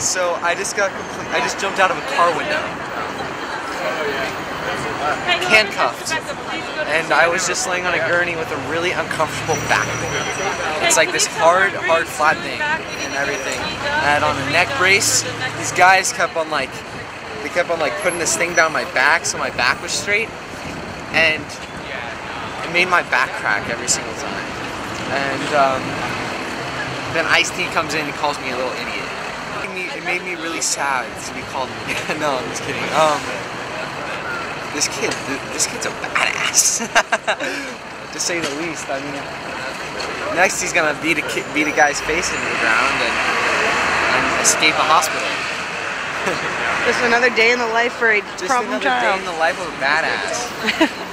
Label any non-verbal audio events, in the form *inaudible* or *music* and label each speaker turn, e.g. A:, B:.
A: so I just got complete. I just jumped out of a car window, handcuffed, and I was just laying on a gurney with a really uncomfortable back. It's like this hard, hard flat thing and everything. I had on a neck brace. These guys kept on like, they kept on like putting this thing down my back so my back was straight, and it made my back crack every single time. And um, then Ice T comes in and calls me a little idiot. It made me, it made me really sad to be called. *laughs* no, I'm just kidding. Um, this kid, this kid's a badass, *laughs* to say the least. I mean, next he's gonna beat a kid, beat a guy's face into the ground and, and escape a hospital.
B: Just another day in the life for a
A: Just
B: problem
A: another
B: child.
A: day in the life of a badass. *laughs*